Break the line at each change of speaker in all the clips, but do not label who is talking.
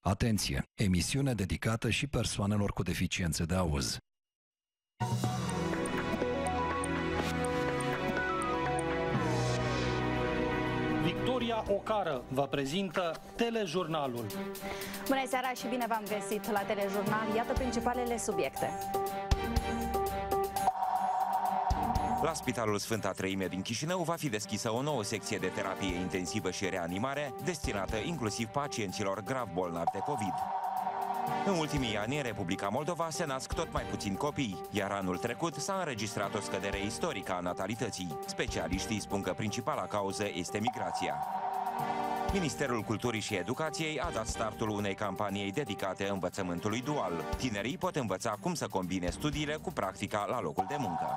Atenție! Emisiune dedicată și persoanelor cu deficiențe de auz.
Victoria Ocară vă prezintă Telejurnalul.
Bună seara și bine v-am găsit la Telejurnal. Iată principalele subiecte.
La Spitalul Sfânta Treime din Chișinău va fi deschisă o nouă secție de terapie intensivă și reanimare, destinată inclusiv pacienților grav bolnavi de COVID. În ultimii ani, în Republica Moldova se nasc tot mai puțini copii, iar anul trecut s-a înregistrat o scădere istorică a natalității. Specialiștii spun că principala cauză este migrația. Ministerul Culturii și Educației a dat startul unei campanii dedicate învățământului dual. Tinerii pot învăța cum să combine studiile cu practica la locul de muncă.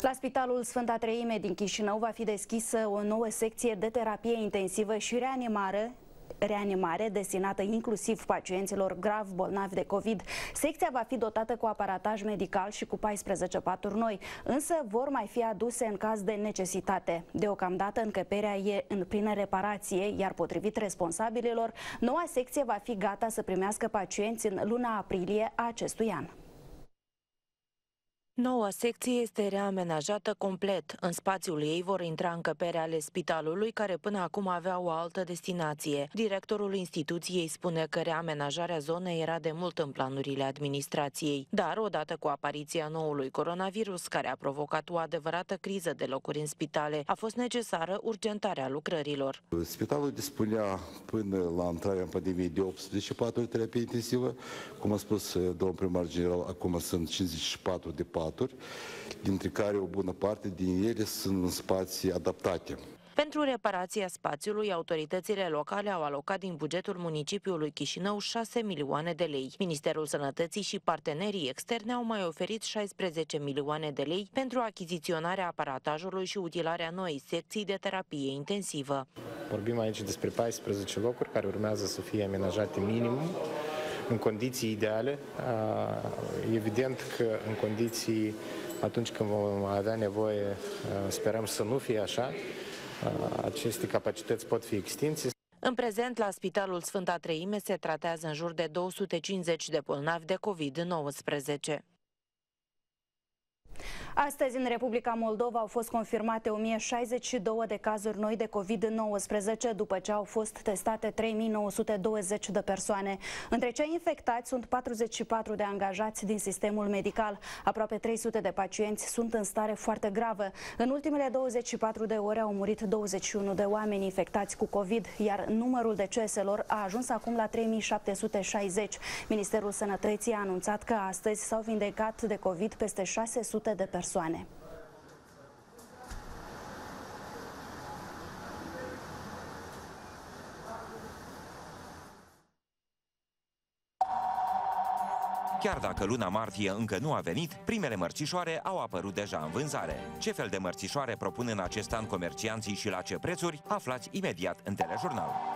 La Spitalul Sfânta Treime din Chișinău va fi deschisă o nouă secție de terapie intensivă și reanimare reanimare destinată inclusiv pacienților grav bolnavi de COVID. Secția va fi dotată cu aparataj medical și cu 14 paturi noi, însă vor mai fi aduse în caz de necesitate. Deocamdată încăperea e în plină reparație, iar potrivit responsabililor, noua secție va fi gata să primească pacienți în luna aprilie a acestui an.
Noua secție este reamenajată complet. În spațiul ei vor intra încăpere ale spitalului, care până acum avea o altă destinație. Directorul instituției spune că reamenajarea zonei era de mult în planurile administrației, dar odată cu apariția noului coronavirus, care a provocat o adevărată criză de locuri în spitale, a fost necesară urgentarea lucrărilor.
Spitalul dispunea până la intrarea în pandemie de 18 paturi terapie intensivă. Cum a spus domnul primar general, acum sunt 54 de paturi paturi, dintre care o bună parte din ele sunt în spații adaptate.
Pentru reparația spațiului, autoritățile locale au alocat din bugetul municipiului Chișinău 6 milioane de lei. Ministerul Sănătății și partenerii externe au mai oferit 16 milioane de lei pentru achiziționarea aparatajului și utilarea noii secții de terapie intensivă.
Vorbim aici despre 14 locuri care urmează să fie amenajate minimum în condiții ideale. Evident că în condiții atunci când vom avea nevoie, sperăm să nu fie așa, aceste capacități pot fi extinse.
În prezent, la Spitalul Sfânta Treime se tratează în jur de 250 de bolnavi de COVID-19.
Astăzi, în Republica Moldova au fost confirmate 1062 de cazuri noi de COVID-19 după ce au fost testate 3920 de persoane. Între cei infectați sunt 44 de angajați din sistemul medical. Aproape 300 de pacienți sunt în stare foarte gravă. În ultimele 24 de ore au murit 21 de oameni infectați cu COVID, iar numărul deceselor a ajuns acum la 3760. Ministerul Sănătății a anunțat că astăzi s-au vindecat de COVID peste 600 de persoane.
Chiar dacă luna martie încă nu a venit, primele mărțișoare au apărut deja în vânzare. Ce fel de mărțișoare propun în acest an comercianții și la ce prețuri, aflați imediat în telejurnal.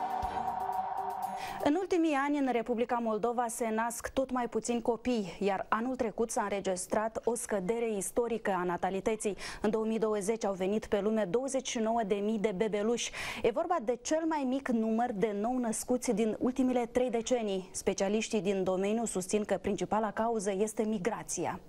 În ultimii ani, în Republica Moldova se nasc tot mai puțini copii, iar anul trecut s-a înregistrat o scădere istorică a natalității. În 2020 au venit pe lume 29.000 de bebeluși. E vorba de cel mai mic număr de nou născuți din ultimile trei decenii. Specialiștii din domeniu susțin că principala cauză este migrația.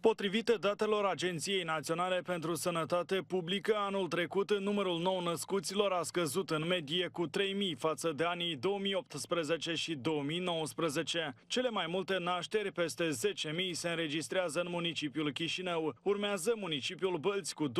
Potrivit datelor Agenției Naționale pentru Sănătate Publică, anul trecut numărul nou născuților a scăzut în medie cu 3.000 față de anii 2018 și 2019. Cele mai multe nașteri, peste 10.000, se înregistrează în municipiul Chișinău. Urmează municipiul Bălți cu 2.500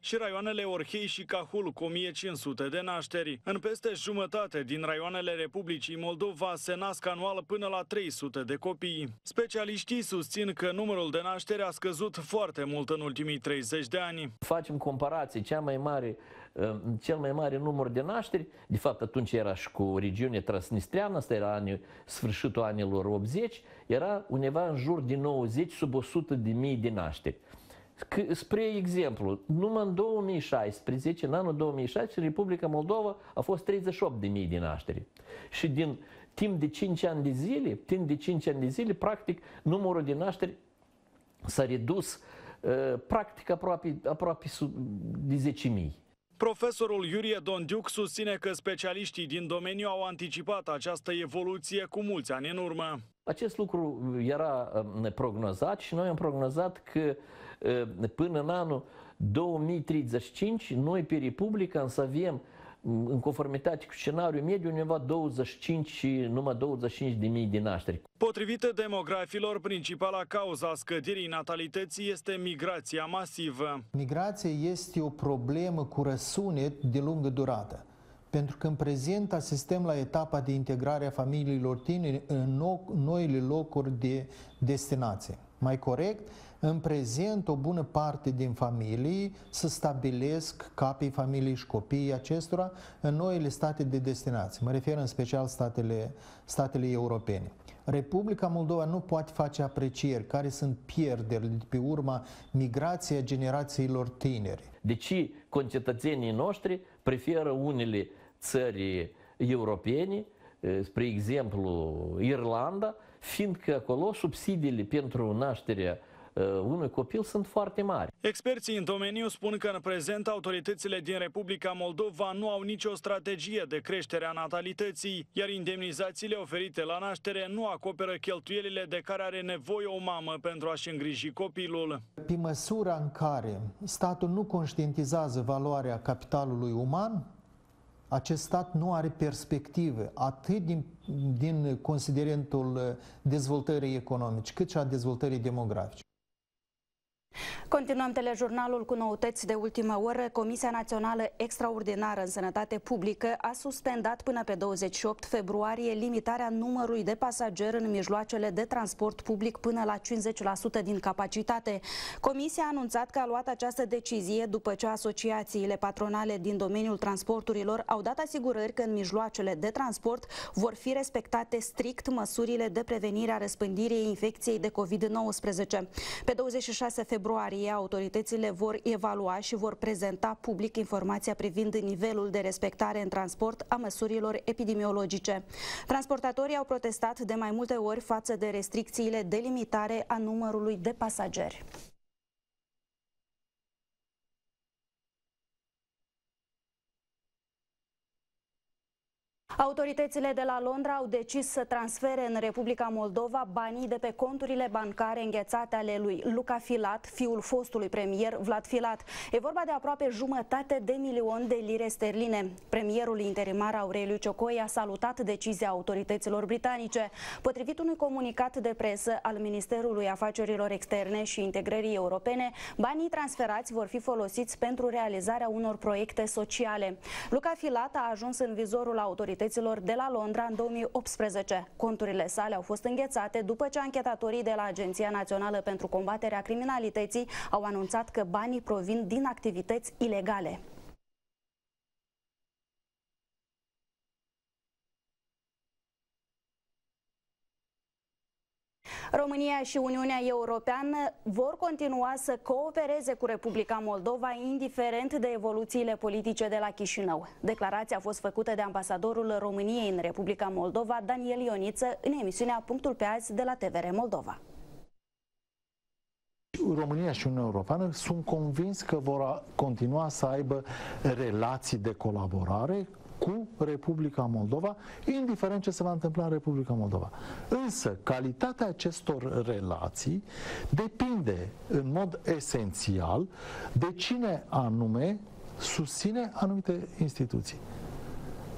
și raioanele Orhei și Cahul cu 1.500 de nașteri. În peste jumătate din raioanele Republicii Moldova se nasc anual până la 300 de copii. Specialiștii susțin că numărul numărul de naștere a scăzut foarte mult în ultimii 30 de ani.
Facem comparații, cea mai mare, uh, cel mai mare număr de nașteri, de fapt atunci era și cu regiunea transnistreană, asta era anii, sfârșitul anilor 80, era undeva în jur de 90 sub 100 de mii de nașteri. Spre exemplu, numai în 2016, în anul 2016, Republica Moldova a fost 38 de mii de nașteri. Și din timp de 5 ani de zile, timp de 5 ani de zile, practic, numărul de nașteri s-a redus uh, practic aproape, aproape de 10.000.
Profesorul Iurie Dondiuc susține că specialiștii din domeniu au anticipat această evoluție cu mulți ani în urmă.
Acest lucru era um, prognozat și noi am prognozat că uh, până în anul 2035 noi pe Republica să avem în conformitate cu scenariul mediu, undeva 25 numai 25 de mii de nașteri.
Potrivit demografilor, principala cauza a scăderii natalității este migrația masivă.
Migrația este o problemă cu răsunet de lungă durată. Pentru că în prezent asistăm la etapa de integrare a familiilor tineri în noile locuri de destinație. Mai corect, în prezent, o bună parte din familii se stabilesc capii familiei și copiii acestora în noile state de destinație. Mă refer în special statele, statele europene. Republica Moldova nu poate face aprecieri care sunt pierderi de pe urma migrației generațiilor tineri.
Deci concetățenii noștri preferă unele țări europene, spre exemplu Irlanda, fiindcă acolo subsidiile pentru nașterea Uh, unui copil sunt foarte mari.
Experții în domeniu spun că în prezent autoritățile din Republica Moldova nu au nicio strategie de creștere a natalității, iar indemnizațiile oferite la naștere nu acoperă cheltuielile de care are nevoie o mamă pentru a-și îngriji copilul.
Pe măsura în care statul nu conștientizează valoarea capitalului uman, acest stat nu are perspective atât din, din considerentul dezvoltării economice, cât și a dezvoltării demografice.
Continuăm telejurnalul cu noutăți de ultimă oră. Comisia Națională Extraordinară în Sănătate Publică a suspendat până pe 28 februarie limitarea numărului de pasageri în mijloacele de transport public până la 50% din capacitate. Comisia a anunțat că a luat această decizie după ce asociațiile patronale din domeniul transporturilor au dat asigurări că în mijloacele de transport vor fi respectate strict măsurile de prevenire a răspândirii infecției de COVID-19. Pe 26 februarie februarie, autoritățile vor evalua și vor prezenta public informația privind nivelul de respectare în transport a măsurilor epidemiologice. Transportatorii au protestat de mai multe ori față de restricțiile de limitare a numărului de pasageri. Autoritățile de la Londra au decis să transfere în Republica Moldova banii de pe conturile bancare înghețate ale lui Luca Filat, fiul fostului premier Vlad Filat. E vorba de aproape jumătate de milion de lire sterline. Premierul interimar Aureliu Ciocoi a salutat decizia autorităților britanice. Potrivit unui comunicat de presă al Ministerului Afacerilor Externe și Integrării Europene, banii transferați vor fi folosiți pentru realizarea unor proiecte sociale. Luca Filat a ajuns în vizorul autorităților autorităților de la Londra în 2018. Conturile sale au fost înghețate după ce anchetatorii de la Agenția Națională pentru Combaterea Criminalității au anunțat că banii provin din activități ilegale. România și Uniunea Europeană vor continua să coopereze cu Republica Moldova, indiferent de evoluțiile politice de la Chișinău. Declarația a fost făcută de ambasadorul României în Republica Moldova, Daniel Ioniță, în emisiunea Punctul pe azi de la TVR Moldova.
România și Uniunea Europeană sunt convins că vor continua să aibă relații de colaborare cu Republica Moldova, indiferent ce se va întâmpla în Republica Moldova. Însă, calitatea acestor relații depinde în mod esențial de cine anume susține anumite instituții.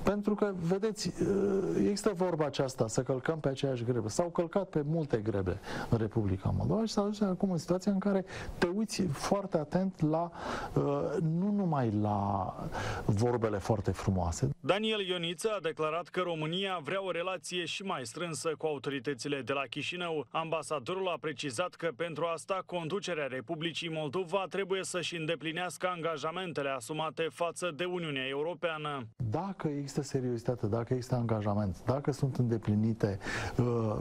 Pentru că, vedeți, uh, există vorba aceasta, să călcăm pe aceeași grebe. S-au călcat pe multe grebe în Republica Moldova și s-a ajuns acum în situația în care te uiți foarte atent la, uh, nu numai la vorbele foarte frumoase.
Daniel Ioniță a declarat că România vrea o relație și mai strânsă cu autoritățile de la Chișinău. Ambasadorul a precizat că pentru asta conducerea Republicii Moldova trebuie să-și îndeplinească angajamentele asumate față de Uniunea Europeană.
Dacă există există seriozitate, dacă există angajament, dacă sunt îndeplinite uh,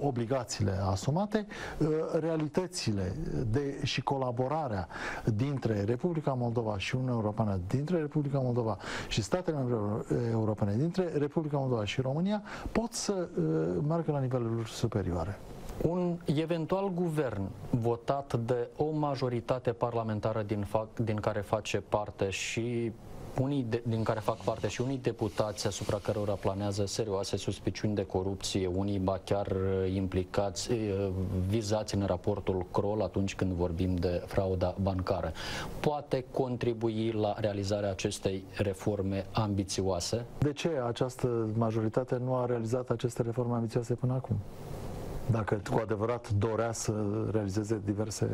obligațiile asumate, uh, realitățile de, și colaborarea dintre Republica Moldova și Uniunea Europeană, dintre Republica Moldova și statele europene, dintre Republica Moldova și România, pot să uh, meargă la niveluri superioare.
Un eventual guvern votat de o majoritate parlamentară din, fac, din care face parte și unii de, din care fac parte și unii deputați asupra cărora planează serioase suspiciuni de corupție, unii ba chiar uh, implicați, uh, vizați în raportul Kroll atunci când vorbim de frauda bancară. Poate contribui la realizarea acestei reforme ambițioase?
De ce această majoritate nu a realizat aceste reforme ambițioase până acum? Dacă cu adevărat dorea să realizeze diverse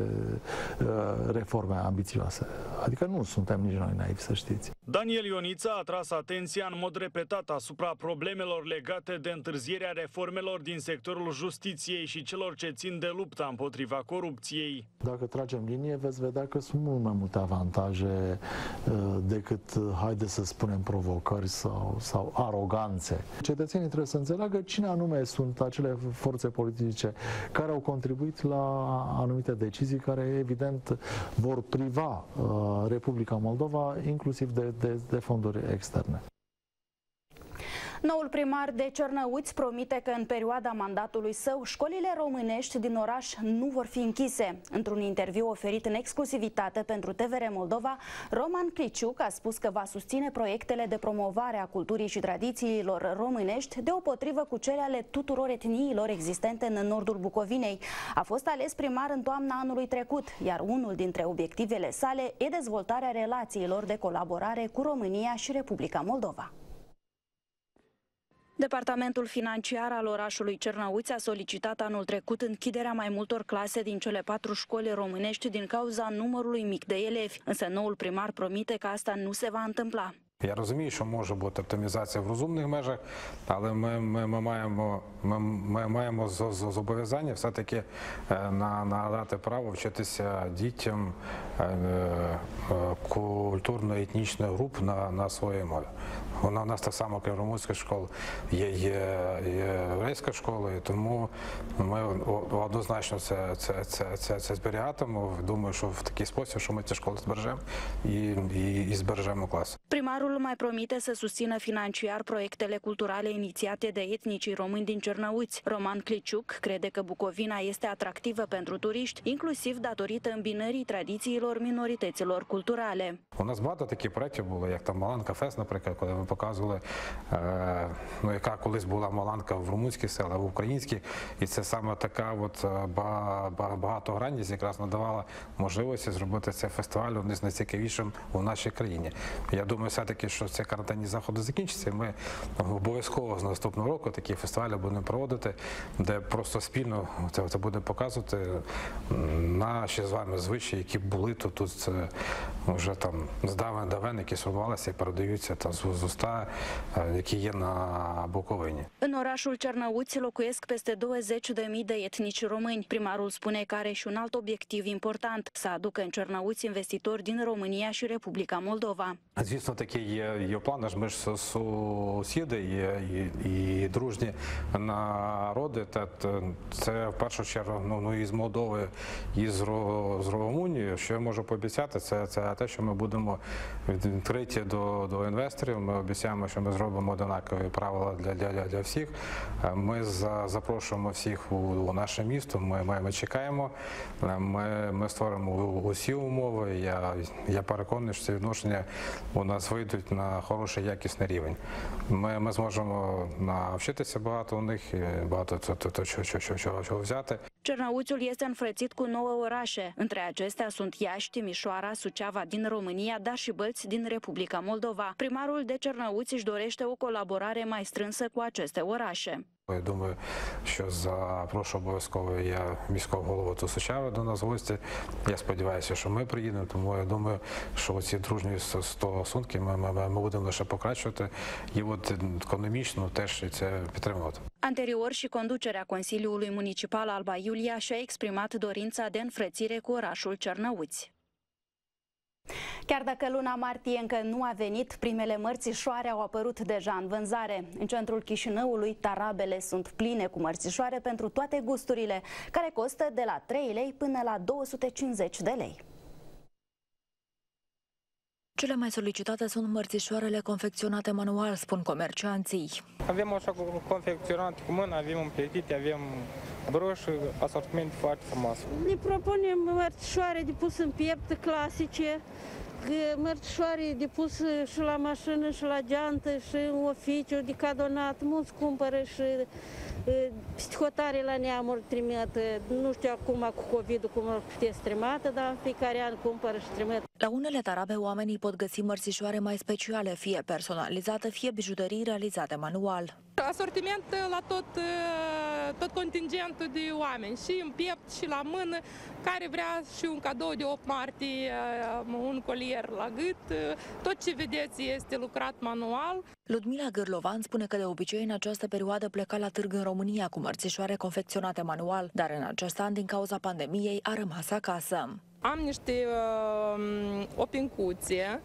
uh, reforme ambițioase. Adică nu suntem nici noi naivi, să știți.
Daniel Ionița a tras atenția în mod repetat asupra problemelor legate de întârzierea reformelor din sectorul justiției și celor ce țin de lupta împotriva corupției.
Dacă tragem linie, veți vedea că sunt mult mai multe avantaje uh, decât, uh, haide să spunem, provocări sau, sau aroganțe. Cetățenii trebuie să înțeleagă cine anume sunt acele forțe politice politice care au contribuit la anumite decizii care evident vor priva uh, Republica Moldova inclusiv de, de, de fonduri externe.
Noul primar de Cernăuți promite că în perioada mandatului său școlile românești din oraș nu vor fi închise. Într-un interviu oferit în exclusivitate pentru TVR Moldova, Roman Cliciuc a spus că va susține proiectele de promovare a culturii și tradițiilor românești deopotrivă cu cele ale tuturor etniilor existente în nordul Bucovinei. A fost ales primar în toamna anului trecut, iar unul dintre obiectivele sale e dezvoltarea relațiilor de colaborare cu România și Republica Moldova. Departamentul financiar al orașului Cernăuți a solicitat anul trecut închiderea mai multor clase din cele patru școli românești din cauza numărului mic de elevi, însă noul primar promite că asta nu se va întâmpla.
Я розумію, що може бути оптимізація в розумних межах, але ми ми, ми маємо ми, ми маємо зобов'язання все-таки надати право вчитися дітям культурно-етнічних груп на на своїй мові. Вона у нас так само, крім румунської школи, є єврейська школа, і тому ми однозначно це це, це, це, це зберігатимемо. Думаю, що в такий спосіб, що ми ці школи збережемо і, і, і збережемо клас.
Primarul mai promite să susțină financiar proiectele culturale inițiate de etnicii români din Cernăuți. Roman Cliciuc crede că Bucovina este atractivă pentru turiști, inclusiv datorită îmbinării tradițiilor minorităților culturale.
У нас багато таких проєктів було, як там Маланка Фест, наприклад, коли ми показували, е, ну, яка колись була Маланка в румунських селах, в українських, і це саме така от багатогранність якраз надавала можливості зробити цей фестиваль одним з найцікавішим у нашій країні. Я думаю, все-таки, що ці карантинні заходи закінчаться, і ми обов'язково з наступного року такі фестивалі будемо проводити, де просто спільно це, це буде показувати наші з вами звичаї, які були тут, тут це вже там з давен давен, які сформувалися і передаються там з уста, які є на Буковині.
În orașul Cernăuți locuiesc peste 20.000 de etnici români. Primarul spune că are și un alt obiectiv important, să aducă în Cernăuți investitori din România și Republica Moldova.
Звісно, такі є, є плани, ж ми ж сусіди є, і, і дружні народи. Та, це в першу чергу ну, ну, із Молдови, і з, з Румунії. Що я можу пообіцяти, це, це те, що ми будемо відкриті до, до інвесторів. Ми обіцяємо, що ми зробимо однакові правила для, для, для всіх. Ми за, запрошуємо всіх у, у наше місто. Ми, ми, ми чекаємо. Ми, ми створимо усі умови. Я, я переконаний, що ці відношення у нас вийдуть на хороший якісний рівень. Ми ми зможемо навчитися багато у них, багато то, чого, чого, чого, чого взяти.
Cernăuțiul este înfrățit cu nouă orașe. Între acestea sunt Iași, Timișoara, Suceava din România, dar și Bălți din Republica Moldova. Primarul de Cernăuți își dorește o colaborare mai strânsă cu aceste orașe.
Я думаю, що запрошу обов'язково я міського голову Тусучави до нас в гості. Я сподіваюся, що ми приїдемо, тому я думаю, що ці дружні стосунки ми, ми, ми будемо лише покращувати і от економічно теж це підтримувати.
Anterior și conducerea Consiliului Municipal Alba Iulia și-a exprimat dorința de înfrățire cu orașul Cernăuți. Chiar dacă luna martie încă nu a venit, primele mărțișoare au apărut deja în vânzare. În centrul Chișinăului, tarabele sunt pline cu mărțișoare pentru toate gusturile, care costă de la 3 lei până la 250 de lei.
Cele mai solicitate sunt mărțișoarele confecționate manual, spun comercianții.
Avem așa confecționat cu mână, avem împletite, avem
Broșuri, asortiment foarte frumos.
Ne propunem mărțișoare de pus în piept clasice, mărțișoare de pus și la mașină și la geantă și în oficiu de cadonat. Mulți cumpără și psihotare la neamuri trimit. Nu știu acum cu COVID-ul cum ar putea strimată, dar în fiecare an cumpără și trimit.
La unele tarabe, oamenii pot găsi mărțișoare mai speciale, fie personalizate, fie bijuterii realizate manual.
Asortiment la tot, tot contingentul de oameni, și în piept și la mână, care vrea și un cadou de 8 martie, un colier la gât, tot ce vedeți este lucrat manual.
Ludmila Gârlovan spune că de obicei în această perioadă pleca la târg în România cu mărțișoare confecționate manual, dar în acest an, din cauza pandemiei, a rămas acasă.
Am niște uh, opincuțe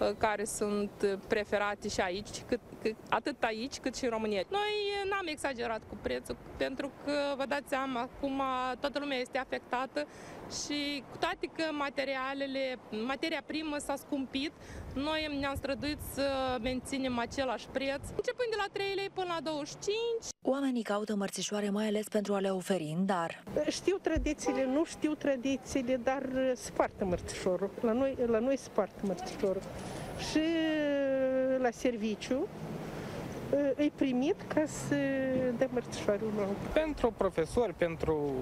uh, care sunt preferate și aici, cât, cât, atât aici cât și în România. Noi n-am exagerat cu prețul, pentru că vă dați seama, acum toată lumea este afectată și cu toate că materialele, materia primă s-a scumpit, noi ne-am străduit să menținem același preț, începând de la 3 lei până la 25.
Oamenii caută mărțișoare mai ales pentru a le oferi în dar.
Știu tradițiile, nu știu tradițiile, dar se poartă mărțișorul. La noi, la noi se poartă mărțișorul. Și la serviciu, îi primit ca să dea mărțișoarul meu.
Pentru profesori, pentru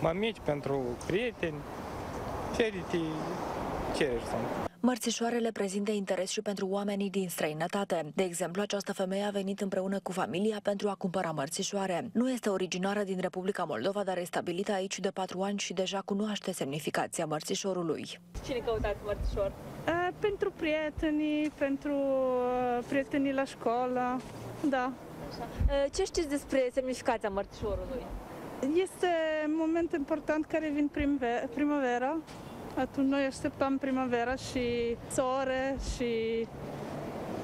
mamici, pentru prieteni, ferite cereri sunt.
Mărțișoarele prezintă interes și pentru oamenii din străinătate. De exemplu, această femeie a venit împreună cu familia pentru a cumpăra mărțișoare. Nu este originară din Republica Moldova, dar este stabilită aici de patru ani și deja cunoaște semnificația mărțișorului.
Cine căutați mărțișor?
A, pentru prietenii, pentru prietenii la școală, da.
Așa. Ce știți despre semnificația mărțișorului?
Este un moment important care vin primăvera, atunci noi așteptam primăvera și soare și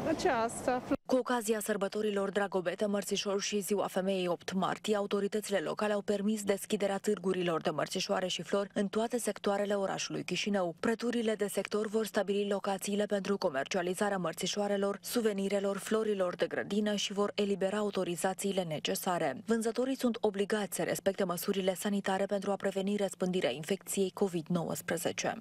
aceasta.
Cu ocazia sărbătorilor Dragobete, Mărțișor și Ziua Femeii 8 martie, autoritățile locale au permis deschiderea târgurilor de mărțișoare și flori în toate sectoarele orașului Chișinău. Preturile de sector vor stabili locațiile pentru comercializarea mărțișoarelor, suvenirelor, florilor de grădină și vor elibera autorizațiile necesare. Vânzătorii sunt obligați să respecte măsurile sanitare pentru a preveni răspândirea infecției COVID-19.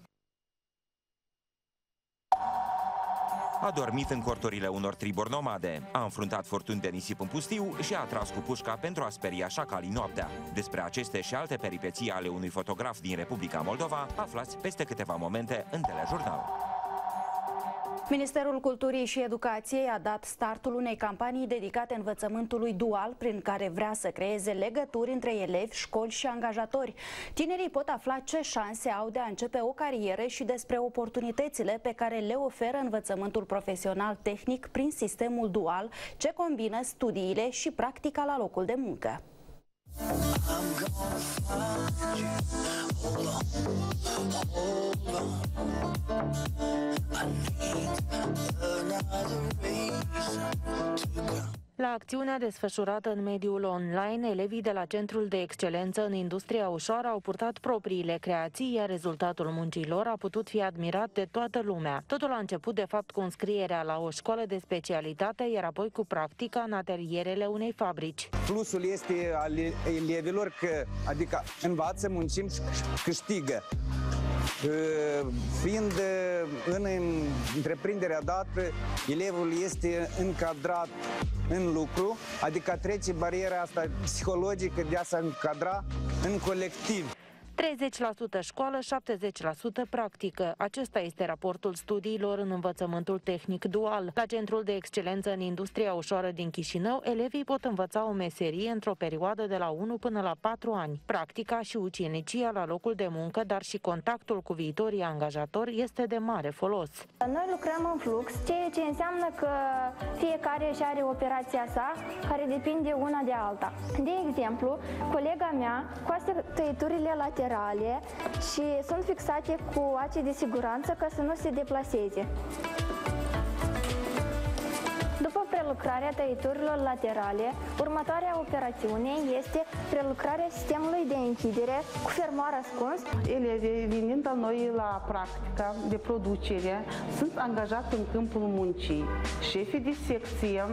A dormit în corturile unor triburi nomade, a înfruntat furtuni de nisip în pustiu și a tras cu pușca pentru a speria șacalii noaptea. Despre aceste și alte peripeții ale unui fotograf din Republica Moldova aflați peste câteva momente în telejurnal.
Ministerul Culturii și Educației a dat startul unei campanii dedicate învățământului dual, prin care vrea să creeze legături între elevi, școli și angajatori. Tinerii pot afla ce șanse au de a începe o carieră și despre oportunitățile pe care le oferă învățământul profesional tehnic prin sistemul dual, ce combină studiile și practica la locul de muncă. I'm gonna find you. Hold on, hold on. I need another reason to go.
La acțiunea desfășurată în mediul online, elevii de la Centrul de Excelență în Industria Ușoară au purtat propriile creații, iar rezultatul muncii lor a putut fi admirat de toată lumea. Totul a început, de fapt, cu înscrierea la o școală de specialitate, iar apoi cu practica în atelierele unei fabrici.
Plusul este al elevilor că, adică învață, muncim și câștigă. Fiind în întreprinderea dată, elevul este încadrat în lucru, adică trece bariera asta psihologică de a se încadra în colectiv.
30% școală, 70% practică. Acesta este raportul studiilor în învățământul tehnic dual. La Centrul de Excelență în Industria Ușoară din Chișinău, elevii pot învăța o meserie într-o perioadă de la 1 până la 4 ani. Practica și ucenicia la locul de muncă, dar și contactul cu viitorii angajatori este de mare folos.
Noi lucrăm în flux, ceea ce înseamnă că fiecare își are operația sa, care depinde una de alta. De exemplu, colega mea coase tăieturile laterale laterale și sunt fixate cu ace de siguranță ca să nu se deplaseze prelucrarea tăieturilor laterale, următoarea operațiune este prelucrarea sistemului de închidere cu fermoar ascuns.
Elevii venind la noi la practica de producere sunt angajați în câmpul muncii. Șefii de secție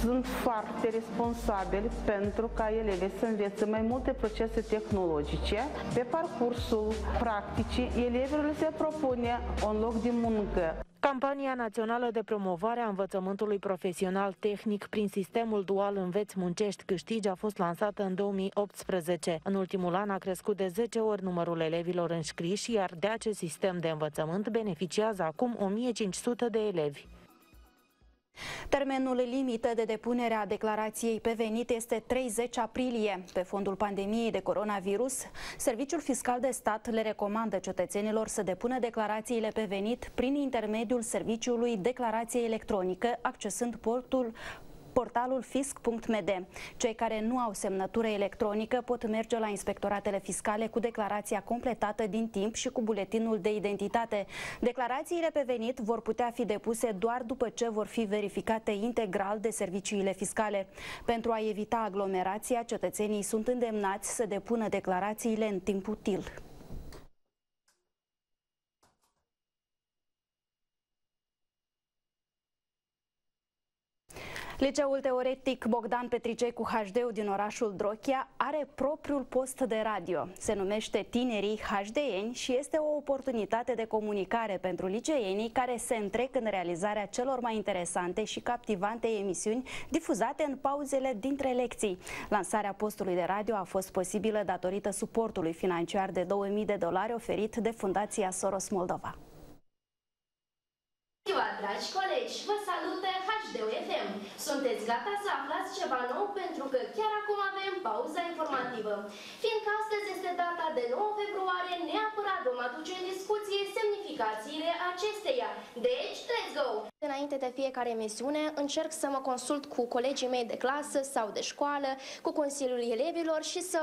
sunt foarte responsabili pentru ca elevii să învețe mai multe procese tehnologice. Pe parcursul practicii, elevilor se propune un loc de muncă.
Campania națională de promovare a învățământului profesional tehnic prin sistemul dual Înveți Muncești Câștigi a fost lansată în 2018. În ultimul an a crescut de 10 ori numărul elevilor înscriși, iar de acest sistem de învățământ beneficiază acum 1500 de elevi.
Termenul limită de depunere a declarației pe venit este 30 aprilie. Pe fondul pandemiei de coronavirus, Serviciul Fiscal de Stat le recomandă cetățenilor să depună declarațiile pe venit prin intermediul serviciului declarație electronică, accesând portul portalul fisc.md. Cei care nu au semnătură electronică pot merge la inspectoratele fiscale cu declarația completată din timp și cu buletinul de identitate. Declarațiile pe venit vor putea fi depuse doar după ce vor fi verificate integral de serviciile fiscale. Pentru a evita aglomerația, cetățenii sunt îndemnați să depună declarațiile în timp util. Liceul teoretic Bogdan Petricei cu hd din orașul Drochia are propriul post de radio. Se numește Tinerii HDN și este o oportunitate de comunicare pentru liceenii care se întrec în realizarea celor mai interesante și captivante emisiuni difuzate în pauzele dintre lecții. Lansarea postului de radio a fost posibilă datorită suportului financiar de 2000 de dolari oferit de Fundația Soros Moldova.
Ziua, dragi colegi! Vă salută FM. Sunteți gata să aflați ceva nou pentru că chiar acum avem pauza informativă. Fiindcă astăzi este data de 9 februarie, neapărat vom aduce în discuție semnificațiile acesteia. Deci, let's go!
Înainte de fiecare emisiune, încerc să mă consult cu colegii mei de clasă sau de școală, cu Consiliul Elevilor și să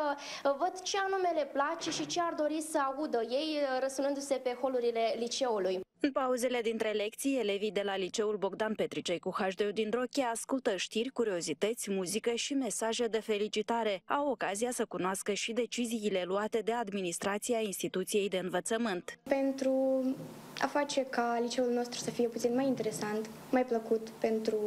văd ce anume le place și ce ar dori să audă ei răsunându-se pe holurile liceului.
În pauzele dintre lecții, elevii de la Liceul Bogdan Petricei cu HD din Rochia ascultă știri, curiozități, muzică și mesaje de felicitare. Au ocazia să cunoască și deciziile luate de administrația instituției de învățământ.
Pentru a face ca liceul nostru să fie puțin mai interesant, mai plăcut pentru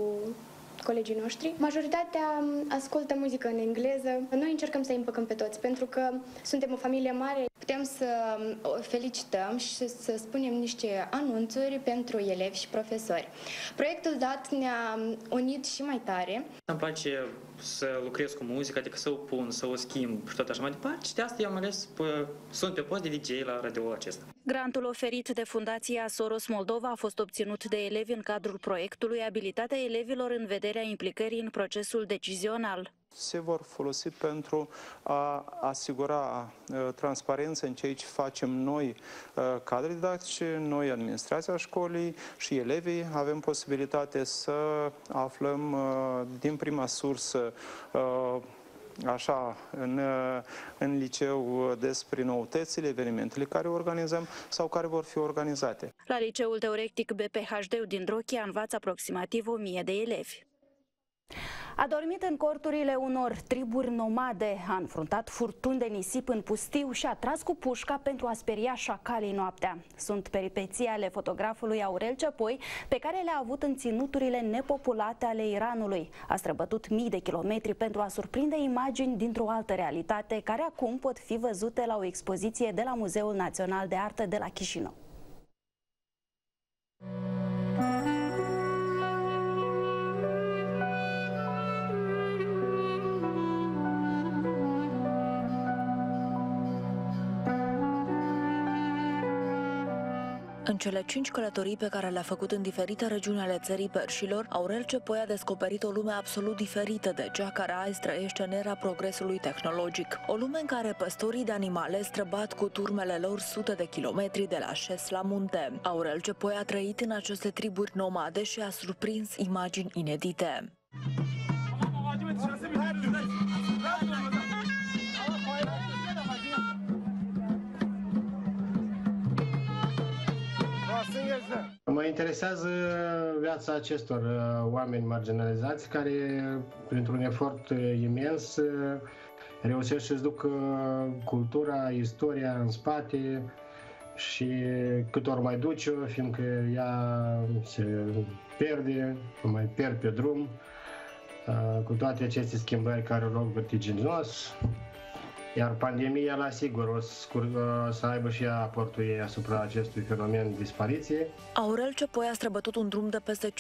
colegii noștri. Majoritatea ascultă muzică în engleză. Noi încercăm să împăcăm pe toți, pentru că suntem o familie mare. Putem să o felicităm și să spunem niște anunțuri pentru elevi și profesori. Proiectul DAT ne-a unit și mai tare.
Îmi place să lucrez cu muzica, adică să o pun, să o schimb și tot așa mai departe. Și de asta i-am ales, pe, sunt pe post de DJ la radio acesta.
Grantul oferit de Fundația Soros Moldova a fost obținut de elevi în cadrul proiectului Abilitatea elevilor în vederea implicării în procesul decizional
se vor folosi pentru a asigura uh, transparență în ceea ce facem noi, uh, cadre didactice, noi, administrația școlii și elevii. Avem posibilitate să aflăm uh, din prima sursă așa, în, în liceu despre noutățile, evenimentele care organizăm sau care vor fi organizate.
La Liceul Teoretic BPHD din Drochia învață aproximativ 1000 de elevi. A dormit în corturile unor triburi nomade, a înfruntat furtuni de nisip în pustiu și a tras cu pușca pentru a speria șacalii noaptea. Sunt peripeții ale fotografului Aurel Cepoi, pe care le-a avut în ținuturile nepopulate ale Iranului. A străbătut mii de kilometri pentru a surprinde imagini dintr-o altă realitate, care acum pot fi văzute la o expoziție de la Muzeul Național de Artă de la Chișinău.
În cele cinci călătorii pe care le-a făcut în diferite regiuni ale țării perșilor, Aurel Cepoi a descoperit o lume absolut diferită de cea care azi trăiește în era progresului tehnologic. O lume în care păstorii de animale străbat cu turmele lor sute de kilometri de la șes la munte. Aurel Cepoi a trăit în aceste triburi nomade și a surprins imagini inedite.
Mă interesează viața acestor uh, oameni marginalizați care, printr-un efort uh, imens, uh, reușesc să-și ducă cultura, istoria în spate și cât ori mai duce fiindcă ea se pierde, mai pierd pe drum, cu toate aceste schimbări care au loc vertiginos, iar pandemia, la sigur, o să aibă și ea aportul ei asupra acestui fenomen dispariție.
Aurel Cepoi a străbătut un drum de peste 15.000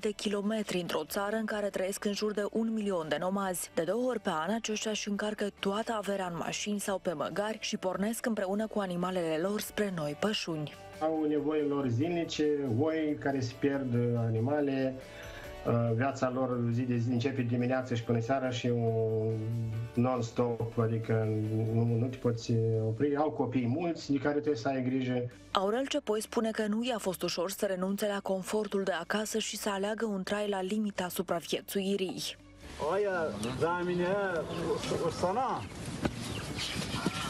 de kilometri într-o țară în care trăiesc în jur de un milion de nomazi. De două ori pe an, aceștia își încarcă toată averea în mașini sau pe măgari și pornesc împreună cu animalele lor spre noi pășuni.
Au nevoie lor zilnice, oi care se pierd, animale, Uh, viața lor zi de zi începe dimineața și până seara și un non-stop, adică nu, nu te poți opri. Au copii mulți de care trebuie să ai grijă.
Aurel Cepoi spune că nu i-a fost ușor să renunțe la confortul de acasă și să aleagă un trai la limita supraviețuirii. Aia, da, mine, sana.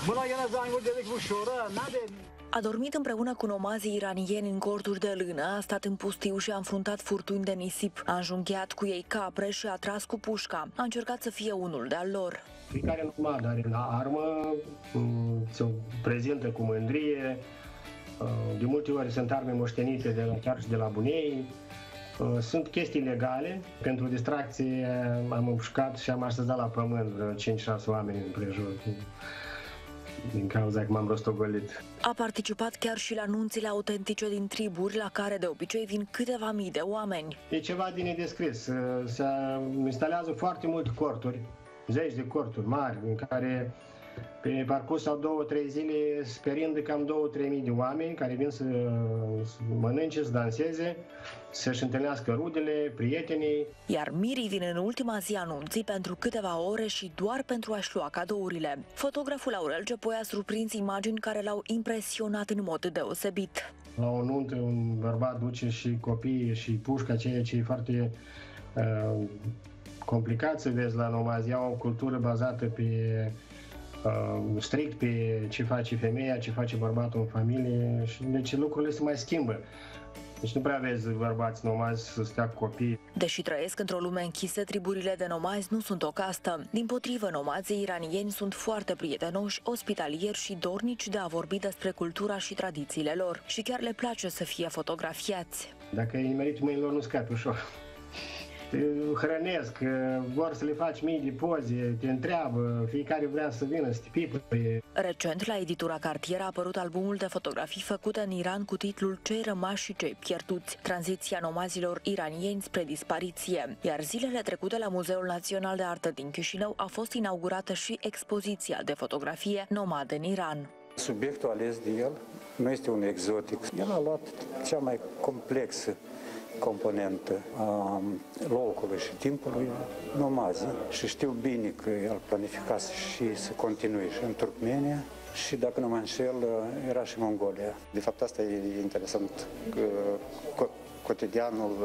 Mâna yana zangul de ușoră, n-ade... A dormit împreună cu nomazii iranieni în corturi de lână, a stat în pustiu și a înfruntat furtuni de nisip. A înjunghiat cu ei capre și a tras cu pușca. A încercat să fie unul de-al lor.
Fiecare nomad are la armă, mm, se prezintă cu mândrie, uh, de multe ori sunt arme moștenite de la, chiar și de la bunei, uh, sunt chestii legale. Pentru distracție am împușcat și am așezat la pământ 5-6 oameni în prejur din cauza că m-am rostogolit.
A participat chiar și la nunțile autentice din triburi, la care de obicei vin câteva mii de oameni.
E ceva din nedescris. Se instalează foarte multe corturi, zeci de corturi mari, în care pe parcurs sau două, trei zile, sperind cam două, trei mii de oameni care vin să, să mănânce, să danseze, să-și întâlnească rudele, prietenii.
Iar mirii vin în ultima zi anunții pentru câteva ore și doar pentru a-și lua cadourile. Fotograful Aurel Cepoi a surprins imagini care l-au impresionat în mod deosebit.
La o nuntă un bărbat duce și copii și pușca, ceea ce e foarte uh, complicat să vezi la nomazia, o cultură bazată pe uh, strict pe ce face femeia, ce face bărbatul în familie și deci lucrurile se mai schimbă. Deci nu prea vezi bărbați nomazi să stea cu copii.
Deși trăiesc într-o lume închisă, triburile de nomazi nu sunt o castă. Din potrivă, nomazii iranieni sunt foarte prietenoși, ospitalieri și dornici de a vorbi despre cultura și tradițiile lor. Și chiar le place să fie fotografiați.
Dacă e nimerit mâinilor, nu scapi ușor hrănesc, vor să le faci mii de poze, te întreabă, fiecare vrea să vină, să te pipăie.
Recent, la editura Cartier a apărut albumul de fotografii făcute în Iran cu titlul Cei rămași și cei pierduți, tranziția nomazilor iranieni spre dispariție. Iar zilele trecute la Muzeul Național de Artă din Chișinău a fost inaugurată și expoziția de fotografie Nomad în Iran.
Subiectul ales de el nu este un exotic. El a luat cea mai complexă componentă a locului și timpului nomazi și știu bine că el planificase și să continue și în Turkmenia și dacă nu mă înșel, era și Mongolia. De fapt, asta e interesant, că cotidianul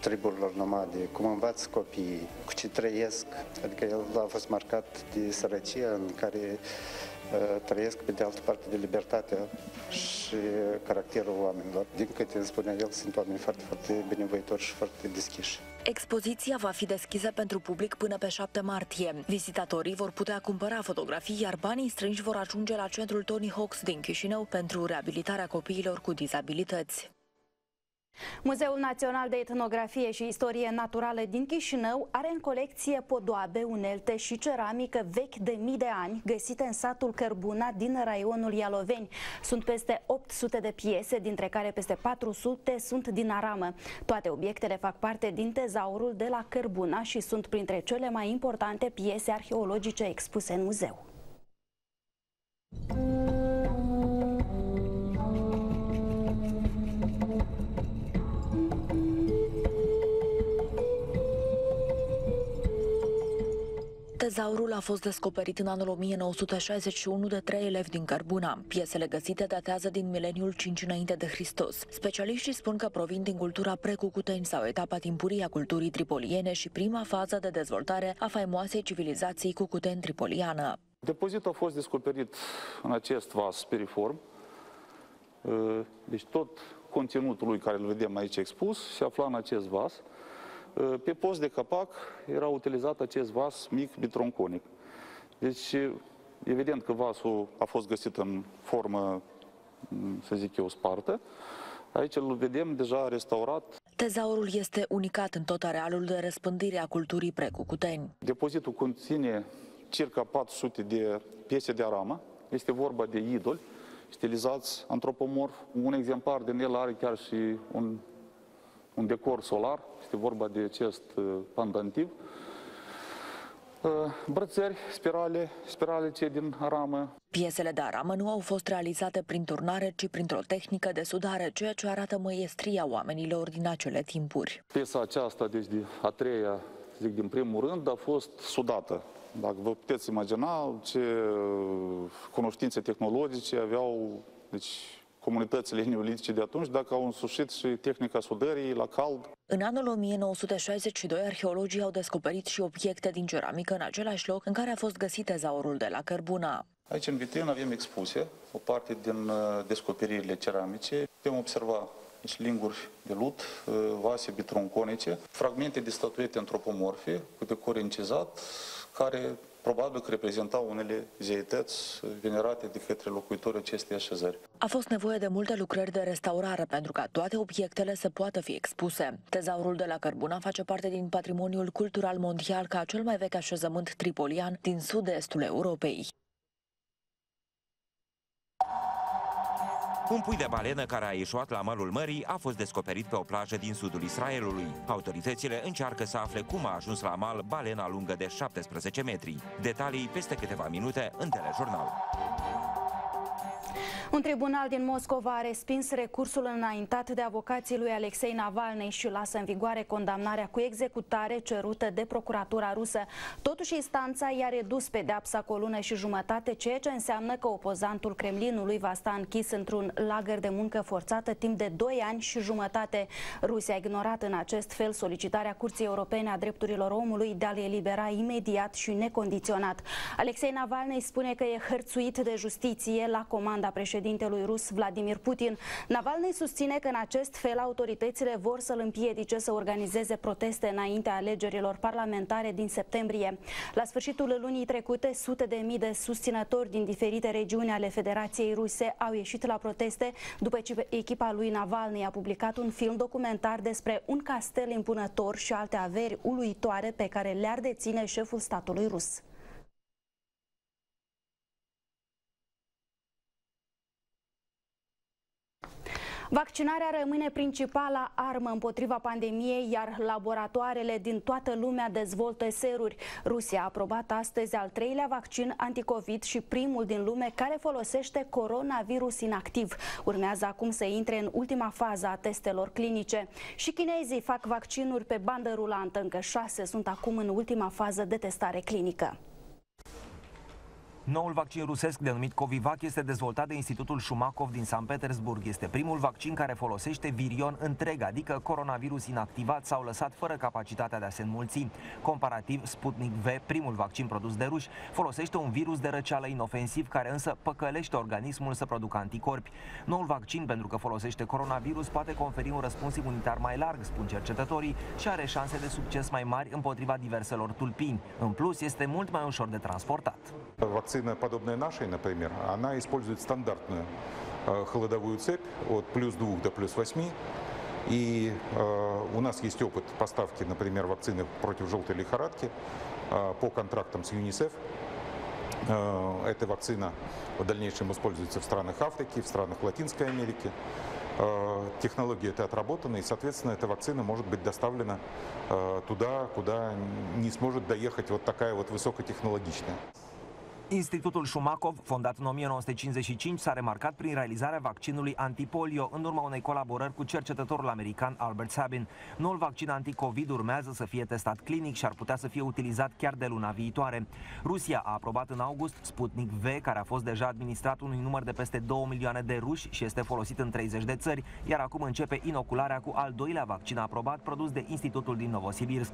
triburilor nomade, cum învață copiii, cu ce trăiesc. Adică el a fost marcat de sărăcie în care Uh, trăiesc pe de altă parte de libertatea și caracterul oamenilor. Din câte îmi spune el, sunt oameni foarte, foarte binevoitori și foarte deschiși.
Expoziția va fi deschisă pentru public până pe 7 martie. Vizitatorii vor putea cumpăra fotografii, iar banii strânși vor ajunge la centrul Tony Hawks din Chișinău pentru reabilitarea copiilor cu dizabilități.
Muzeul Național de Etnografie și Istorie Naturală din Chișinău are în colecție podoabe, unelte și ceramică vechi de mii de ani, găsite în satul Cărbuna din raionul Ialoveni. Sunt peste 800 de piese, dintre care peste 400 sunt din aramă. Toate obiectele fac parte din tezaurul de la Cărbuna și sunt printre cele mai importante piese arheologice expuse în muzeu.
Tezaurul a fost descoperit în anul 1961 de trei elevi din Cărbuna. Piesele găsite datează din mileniul 5 înainte de Hristos. Specialiștii spun că provin din cultura precucuteni sau etapa timpurie a culturii tripoliene și prima fază de dezvoltare a faimoasei civilizației cucuteni tripoliană.
Depozitul a fost descoperit în acest vas periform,
Uh, deci tot conținutul lui care îl vedem aici expus se afla în acest vas. Uh, pe post de capac era utilizat acest vas mic bitronconic. Deci, evident că vasul a fost găsit în formă, să zic eu, spartă. Aici îl vedem deja restaurat.
Tezaurul este unicat în tot arealul de răspândire a culturii precucuteni.
Depozitul conține circa 400 de piese de aramă. Este vorba de idoli stilizați antropomorf. Un exemplar din el are chiar și un, un decor solar. Este vorba de acest uh, pandantiv. Uh, brățări, spirale, spirale ce din aramă.
Piesele de aramă nu au fost realizate prin turnare, ci printr-o tehnică de sudare, ceea ce arată măiestria oamenilor din acele timpuri.
Piesa aceasta, deci de a treia, zic din primul rând, a fost sudată. Dacă vă puteți imagina ce cunoștințe tehnologice aveau deci, comunitățile neolitice de atunci, dacă au însușit și tehnica sudării la cald.
În anul 1962, arheologii au descoperit și obiecte din ceramică în același loc în care a fost găsit tezaurul de la Cărbuna.
Aici în vitrină avem expuse o parte din uh, descoperirile ceramice. Putem observa deci linguri de lut, uh, vase bitronconice, fragmente de statuete antropomorfe cu decor incizat, care probabil că reprezentau unele zeități venerate de către locuitorii acestei așezări.
A fost nevoie de multe lucrări de restaurare pentru ca toate obiectele să poată fi expuse. Tezaurul de la Cărbuna face parte din patrimoniul cultural mondial ca cel mai vechi așezământ tripolian din sud-estul Europei.
Un pui de balenă care a ieșuat la malul mării a fost descoperit pe o plajă din sudul Israelului. Autoritățile încearcă să afle cum a ajuns la mal balena lungă de 17 metri. Detalii peste câteva minute în telejurnal.
Un tribunal din Moscova a respins recursul înaintat de avocații lui Alexei Navalny și lasă în vigoare condamnarea cu executare cerută de procuratura rusă. Totuși, instanța i-a redus pedeapsa cu o lună și jumătate, ceea ce înseamnă că opozantul Kremlinului va sta închis într-un lagăr de muncă forțată timp de 2 ani și jumătate. Rusia a ignorat în acest fel solicitarea Curții Europene a Drepturilor Omului de a-l elibera imediat și necondiționat. Alexei Navalny spune că e hărțuit de justiție la comanda președintelui președintelui rus Vladimir Putin. Navalny susține că în acest fel autoritățile vor să-l împiedice să organizeze proteste înaintea alegerilor parlamentare din septembrie. La sfârșitul lunii trecute, sute de mii de susținători din diferite regiuni ale Federației Ruse au ieșit la proteste după ce echipa lui Navalny a publicat un film documentar despre un castel impunător și alte averi uluitoare pe care le-ar deține șeful statului rus. Vaccinarea rămâne principala armă împotriva pandemiei, iar laboratoarele din toată lumea dezvoltă seruri. Rusia a aprobat astăzi al treilea vaccin anticovid și primul din lume care folosește coronavirus inactiv. Urmează acum să intre în ultima fază a testelor clinice. Și chinezii fac vaccinuri pe bandă rulantă, încă șase sunt acum în ultima fază de testare clinică.
Noul vaccin rusesc denumit Covivac este dezvoltat de Institutul Shumakov din San Petersburg. Este primul vaccin care folosește virion întreg, adică coronavirus inactivat sau lăsat fără capacitatea de a se înmulți. Comparativ, Sputnik V, primul vaccin produs de ruși, folosește un virus de răceală inofensiv care însă păcălește organismul să producă anticorpi. Noul vaccin, pentru că folosește coronavirus, poate conferi un răspuns imunitar mai larg, spun cercetătorii, și are șanse de succes mai mari împotriva diverselor tulpini. În plus, este mult mai ușor de transportat.
Вакцина, подобная нашей, например, она использует стандартную э, холодовую цепь от плюс 2 до плюс 8. И э, у нас есть опыт поставки, например, вакцины против желтой лихорадки э, по контрактам с ЮНИСЕФ. Э, эта вакцина в дальнейшем используется в странах Африки, в странах Латинской Америки. Э, технология это отработана, и, соответственно, эта вакцина может быть доставлена э, туда, куда не сможет доехать вот такая вот высокотехнологичная.
Institutul Shumakov, fondat în 1955, s-a remarcat prin realizarea vaccinului antipolio în urma unei colaborări cu cercetătorul american Albert Sabin. Noul vaccin anticovid urmează să fie testat clinic și ar putea să fie utilizat chiar de luna viitoare. Rusia a aprobat în august Sputnik V, care a fost deja administrat unui număr de peste 2 milioane de ruși și este folosit în 30 de țări, iar acum începe inocularea cu al doilea vaccin aprobat produs de Institutul din Novosibirsk.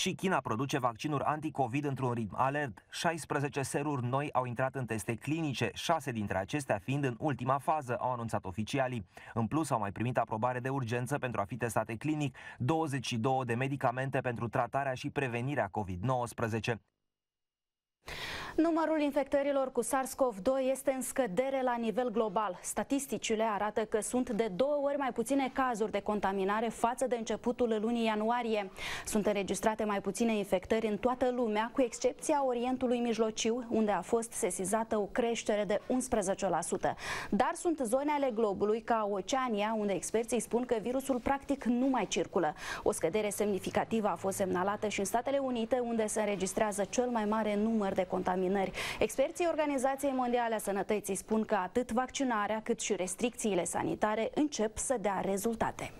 Și China produce vaccinuri anti-Covid într-un ritm alert. 16 seruri noi au intrat în teste clinice, 6 dintre acestea fiind în ultima fază, au anunțat oficialii. În plus, au mai primit aprobare de urgență pentru a fi testate clinic 22 de medicamente pentru tratarea și prevenirea COVID-19.
Numărul infectărilor cu SARS-CoV-2 este în scădere la nivel global. Statisticile arată că sunt de două ori mai puține cazuri de contaminare față de începutul lunii ianuarie. Sunt înregistrate mai puține infectări în toată lumea, cu excepția Orientului Mijlociu, unde a fost sesizată o creștere de 11%. Dar sunt zone ale globului, ca Oceania, unde experții spun că virusul practic nu mai circulă. O scădere semnificativă a fost semnalată și în Statele Unite, unde se înregistrează cel mai mare număr de contaminări contaminări. Experții Organizației Mondiale a Sănătății spun că atât vaccinarea cât și restricțiile sanitare încep să dea rezultate.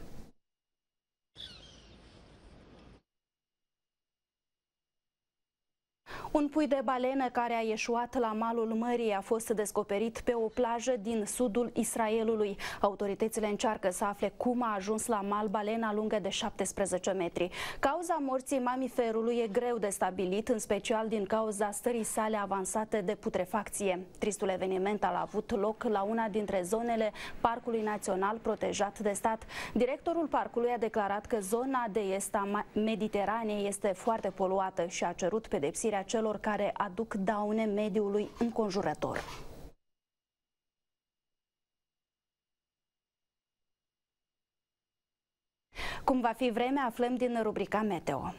Un pui de balenă care a ieșuat la malul mării a fost descoperit pe o plajă din sudul Israelului. Autoritățile încearcă să afle cum a ajuns la mal balena lungă de 17 metri. Cauza morții mamiferului e greu de stabilit, în special din cauza stării sale avansate de putrefacție. Tristul eveniment a avut loc la una dintre zonele Parcului Național protejat de stat. Directorul parcului a declarat că zona de est a Mediteranei este foarte poluată și a cerut pedepsirea celor celor care aduc daune mediului înconjurător. Cum va fi vremea, aflăm din rubrica Meteo.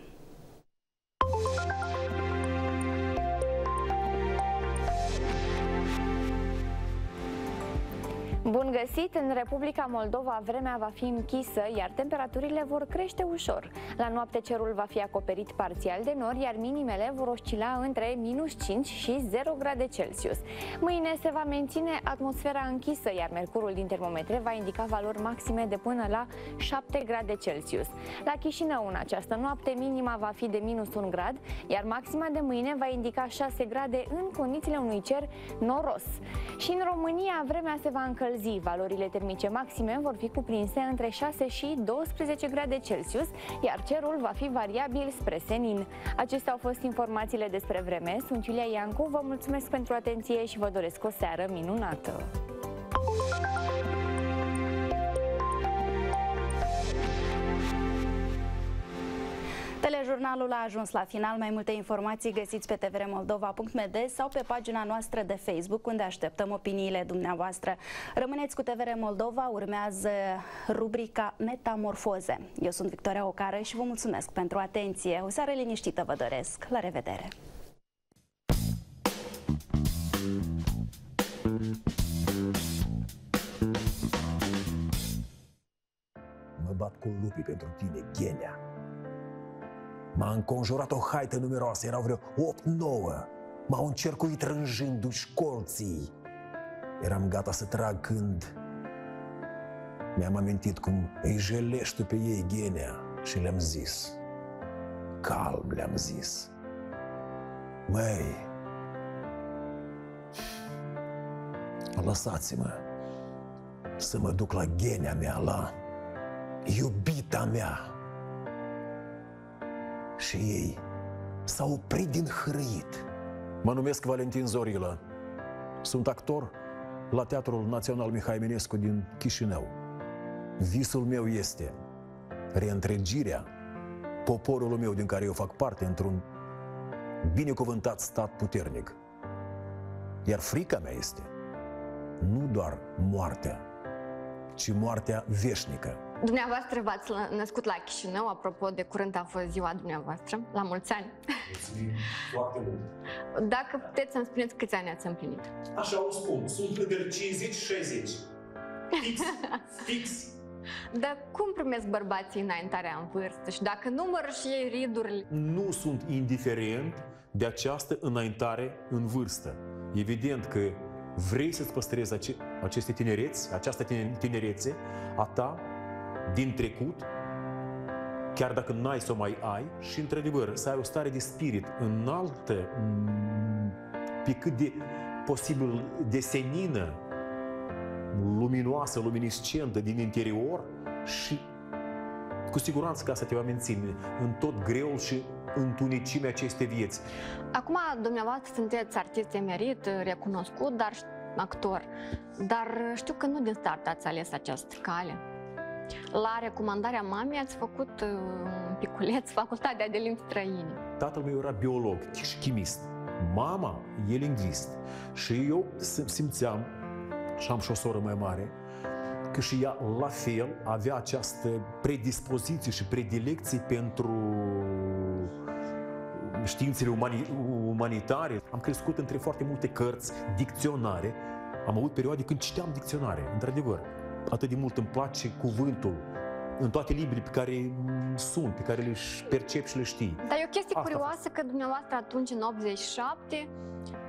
Bun găsit! În Republica Moldova vremea va fi închisă, iar temperaturile vor crește ușor. La noapte cerul va fi acoperit parțial de nori, iar minimele vor oscila între minus 5 și 0 grade Celsius. Mâine se va menține atmosfera închisă, iar mercurul din termometre va indica valori maxime de până la 7 grade Celsius. La Chișinău, în această noapte, minima va fi de minus 1 grad, iar maxima de mâine va indica 6 grade în condițiile unui cer noros. Și în România vremea se va încălzi zi, valorile termice maxime vor fi cuprinse între 6 și 12 grade Celsius, iar cerul va fi variabil spre senin. Acestea au fost informațiile despre vreme. Sunt Iulia Iancu, vă mulțumesc pentru atenție și vă doresc o seară minunată!
Telejurnalul a ajuns la final. Mai multe informații găsiți pe tvremoldova.md sau pe pagina noastră de Facebook, unde așteptăm opiniile dumneavoastră. Rămâneți cu TVR Moldova, urmează rubrica Metamorfoze. Eu sunt Victoria Ocară și vă mulțumesc pentru atenție. O seară liniștită vă doresc. La revedere!
Mă bat cu lupii pentru tine, Ghenia. M-a înconjurat o haită numeroasă, erau vreo 8-9. M-au încercuit rânjându-și colții. Eram gata să trag când mi-am amintit cum îi jelește pe ei ghenea și le-am zis. Calm le-am zis. Măi, lăsați-mă să mă duc la ghenea mea, la iubita mea și ei s-au oprit din hărâit. Mă numesc Valentin Zorilă. Sunt actor la Teatrul Național Mihai Eminescu din Chișinău. Visul meu este reîntregirea poporului meu din care eu fac parte într-un binecuvântat stat puternic. Iar frica mea este nu doar moartea, ci moartea veșnică.
Dumneavoastră v-ați născut la Chișinău, apropo de curând a fost ziua dumneavoastră, la mulți ani.
Mulțumim foarte mult.
Dacă puteți să-mi spuneți câți ani ați împlinit.
Așa o spun, sunt între 50-60. Fix, fix.
Dar cum primesc bărbații înaintarea în vârstă și dacă numără și ei ridurile?
Nu sunt indiferent de această înaintare în vârstă. Evident că vrei să-ți păstrezi ace- aceste tinereți, această tinerețe a ta din trecut, chiar dacă n-ai să o mai ai, și într-adevăr să ai o stare de spirit înaltă, pe cât de posibil de senină, luminoasă, luminiscentă din interior și cu siguranță că asta te va menține în tot greul și întunecimea acestei vieți.
Acum, dumneavoastră sunteți artist emerit, recunoscut, dar și actor. Dar știu că nu din start ați ales această cale. La recomandarea mamei ați făcut uh, un piculeț facultatea de limbi străine.
Tatăl meu era biolog și chimist. Mama e lingvist. Și eu simțeam, și am și o soră mai mare, că și ea, la fel, avea această predispoziție și predilecție pentru științele umani- umanitare. Am crescut între foarte multe cărți, dicționare. Am avut perioade când citeam dicționare, într-adevăr. Atât de mult îmi place cuvântul în toate limbile pe care sunt, pe care le percep și le știi.
Dar e o chestie
Asta
curioasă că dumneavoastră atunci, în 87,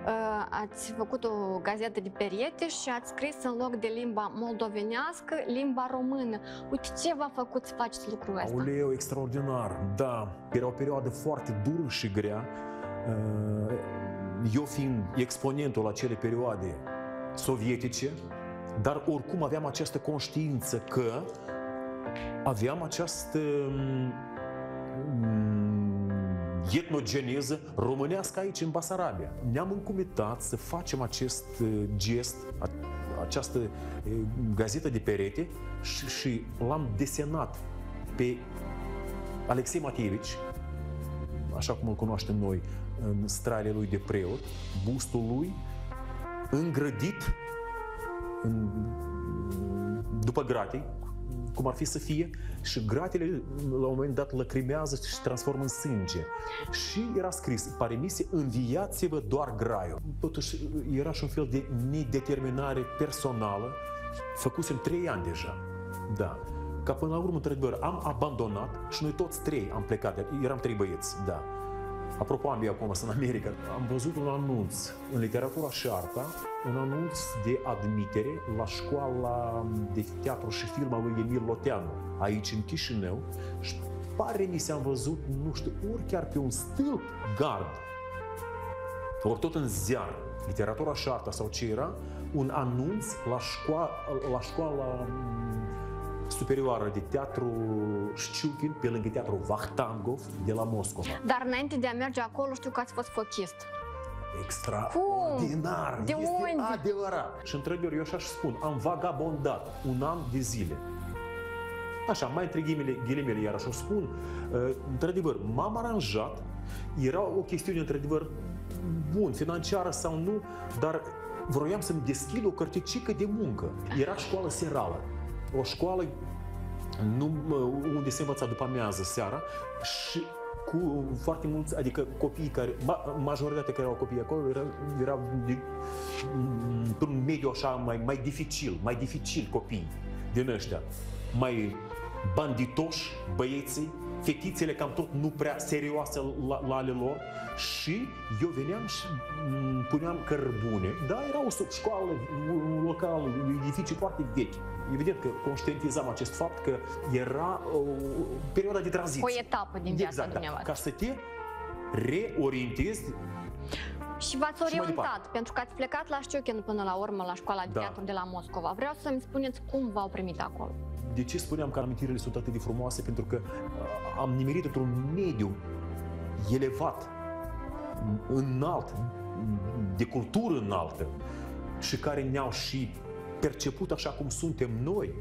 uh, ați făcut o gazetă de perete și ați scris în loc de limba moldovenească, limba română. Uite ce v-a făcut să faceți lucrul ăsta?
Auleu, extraordinar, da. Era o perioadă foarte dură și grea. Uh, Eu fiind exponentul acelei perioade sovietice, dar oricum aveam această conștiință că aveam această mm, etnogeneză românească aici, în Basarabia. Ne-am încumetat să facem acest uh, gest, a- această uh, gazetă de perete și, și l-am desenat pe Alexei Matievici, așa cum îl cunoaștem noi, în strale lui de preot, bustul lui îngrădit în, după gratei, cum ar fi să fie, și gratele la un moment dat lăcrimează și se transformă în sânge. Și era scris, paremise, înviați-vă doar graiul. Totuși era și un fel de nedeterminare personală, făcusem trei ani deja. Da. Ca până la urmă, într-adevăr, am abandonat și noi toți trei am plecat. Eram trei băieți, da. Apropo, am eu acum, sunt în America. Am văzut un anunț în literatura și arta, un anunț de admitere la școala de teatru și film a lui Emil Loteanu, aici în Chișinău. Și pare mi se am văzut, nu știu, ori chiar pe un stâlp gard, ori tot în ziar, literatura și arta sau ce era, un anunț la, școala, la școala m, superioară de teatru Șciuchin, pe lângă teatru Vahtangov de la Moscova.
Dar înainte de a merge acolo, știu că ați fost fochist.
Extraordinar!
De
este
unde?
adevărat! Și într-adevăr, eu așa și spun, am vagabondat un an de zile. Așa, mai între ghilimele, ghilimele iarăși o spun, uh, într-adevăr, m-am aranjat, era o chestiune, într-adevăr, bun, financiară sau nu, dar vroiam să-mi deschid o cărticică de muncă. Era școală serală, o școală nu, mă, unde se învăța după amiază seara și cu foarte mulți, adică copiii care, ma, majoritatea care erau copii acolo erau, erau de, într-un mediu așa mai, mai dificil, mai dificil copii din ăștia, mai banditoși băieții, fetițele cam tot nu prea serioase la, la ale lor și eu veneam și m, puneam cărbune. Da, era o școală, un local, un edificiu foarte vechi. Evident că conștientizam acest fapt că era o perioada de tranziție.
O etapă din viața
exact, da.
dumneavoastră.
Ca să te reorientezi
Și v-ați
Și mai
orientat,
departe.
pentru că ați plecat la Șciuchin până la urmă, la școala de
Da.
teatru de la Moscova. Vreau să-mi spuneți cum v-au primit acolo.
De ce spuneam că amintirile sunt atât de frumoase? Pentru că uh, am nimerit într-un mediu elevat, înalt, de cultură înaltă și care ne-au și perceput așa cum suntem noi.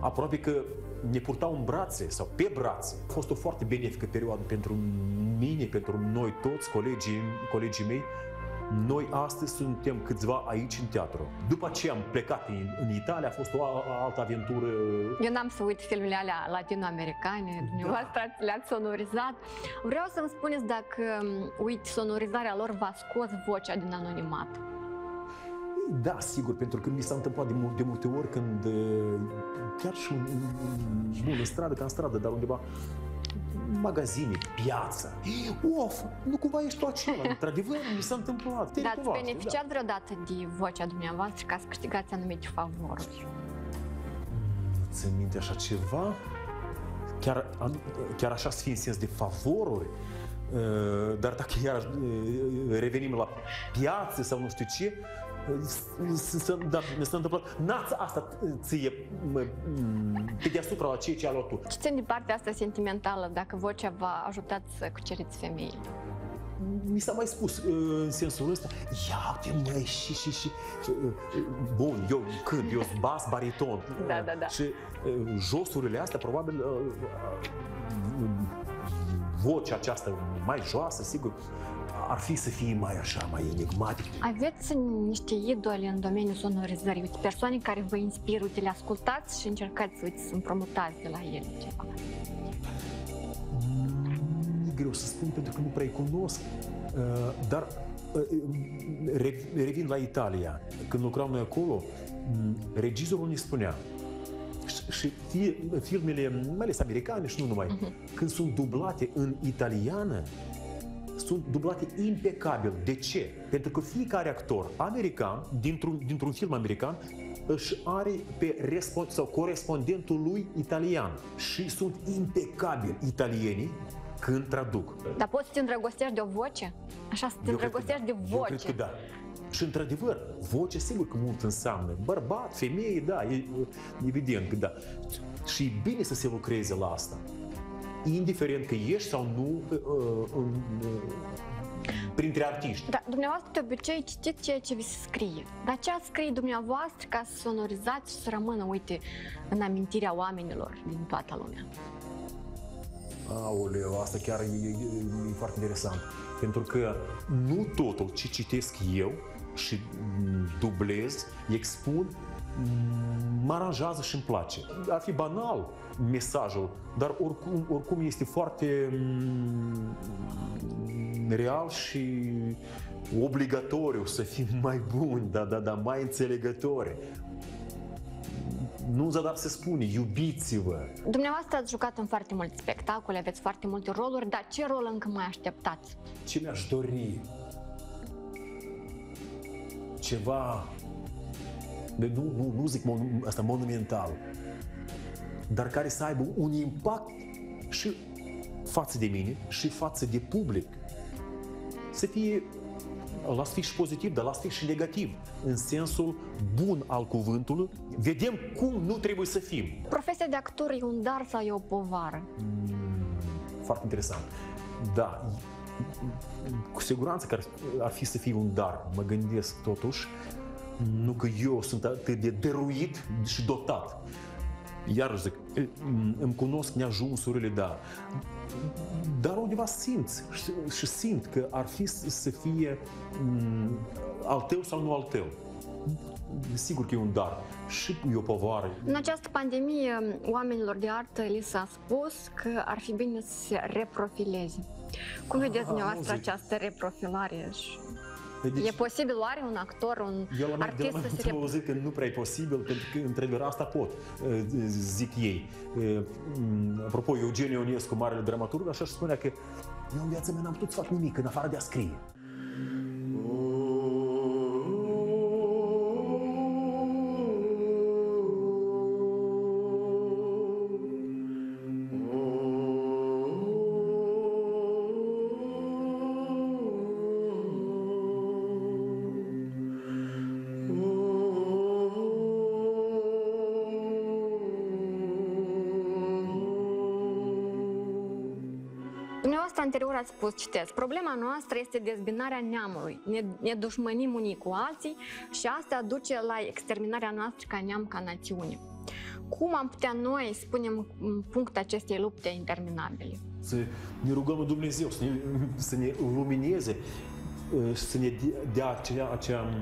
Aproape că ne purtau în brațe sau pe brațe. A fost o foarte benefică perioadă pentru mine, pentru noi toți, colegii, colegii mei. Noi astăzi suntem câțiva aici în teatru. După ce am plecat în, în Italia, a fost o a- a- altă aventură
Eu n-am să uit filmele alea latino-americane, dumneavoastră ați- le-ați sonorizat. Vreau să-mi spuneți dacă, uite, sonorizarea lor v-a scos vocea din anonimat.
Da, sigur, pentru că mi s-a întâmplat de, mul- de multe ori când, e, chiar și în, în, în, bun, în stradă, ca în stradă, dar undeva, magazine, piață. Of, nu cumva ești tu acela. Într-adevăr, mi s-a întâmplat.
Dar ați
Tericuloase,
beneficiat vreodată de vocea dumneavoastră ca să câștigați anumite favoruri?
Țin minte așa ceva? Chiar, am- chiar așa să fie în sens de favoruri? Uh, Dar dacă iar uh, revenim la piață sau nu știu ce, Da, s-a întâmplat. Nața asta ție pe deasupra la ceea ce a luat tu.
Ce țin de partea asta sentimentală, dacă vocea v-a ajutat să cuceriți femeile?
mi s-a mai spus în sensul ăsta, ia te măi și, și, și, bun, eu când, eu bas bariton.
Da, da, da.
Și josurile astea, probabil, vocea aceasta mai joasă, sigur, ar fi să fie mai așa, mai enigmatic.
Aveți niște idoli în domeniul sonorizării, uite, persoane care vă inspiră, uite, le ascultați și încercați, uite, să împrumutați de la ele ceva.
E greu să spun pentru că nu prea cunosc, dar revin la Italia. Când lucram noi acolo, regizorul ne spunea, și filmele, mai ales americane și nu numai, uh-huh. când sunt dublate în italiană, sunt dublate impecabil. De ce? Pentru că fiecare actor american, dintr-un, dintr-un film american, își are pe respons- sau corespondentul lui italian și sunt impecabili italienii când traduc.
Dar poți să te îndrăgostești de o voce? Așa să te îndrăgostești
da.
de voce?
Eu cred că da. Și într-adevăr, voce sigur că mult înseamnă. Bărbat, femeie, da, e, evident că da. Și e bine să se lucreze la asta. Indiferent că ești sau nu uh, uh, uh, printre artiști.
Da, dumneavoastră de obicei citiți ceea ce vi se scrie. Dar ce ați scrie dumneavoastră ca să sonorizați și să rămână, uite, în amintirea oamenilor din toată lumea?
Aoleu, asta chiar e, e, e foarte interesant. Pentru că nu totul ce citesc eu și dublez, expun, mă aranjează și îmi place. Ar fi banal mesajul, dar oricum, oricum este foarte real și obligatoriu să fim mai buni, da, da, da, mai înțelegători. Nu zadar se spune, iubiți-vă.
Dumneavoastră ați jucat în foarte multe spectacole, aveți foarte multe roluri, dar ce rol încă mai așteptați?
Ce mi-aș dori? Ceva, de, nu, nu, nu zic mon, asta monumental, dar care să aibă un impact și față de mine și față de public. Să fie la fi și pozitiv, dar la fi și negativ, în sensul bun al cuvântului. Vedem cum nu trebuie să fim.
Profesia de actor e un dar sau e o povară?
Mm, foarte interesant. Da, cu siguranță că ar fi să fie un dar. Mă gândesc totuși, nu că eu sunt atât de dăruit și dotat. Iar zic, îmi cunosc neajunsurile, da. Dar undeva simți și, și simt că ar fi să fie m- al tău sau nu al tău. Sigur că e un dar și e o povară.
În această pandemie, oamenilor de artă li s-a spus că ar fi bine să se reprofileze. Cum vedeți dumneavoastră această reprofilare? Și... Deci, e posibil oare un actor, un
eu la
artist
de la
să se...
Am auzit că nu prea e posibil, pentru că într-adevăr asta pot, zic ei. Apropo, Eugen Ionescu, marele dramaturg, așa și spunea că eu în viața mea n-am putut să fac nimic în afară de a scrie.
Ați spus, citesc, problema noastră este dezbinarea neamului. Ne, ne dușmănim unii cu alții și asta duce la exterminarea noastră ca neam, ca națiune. Cum am putea noi, spunem, în punct acestei lupte interminabile?
Să ne rugăm lui Dumnezeu, să ne, să ne lumineze, să ne dea acea, acea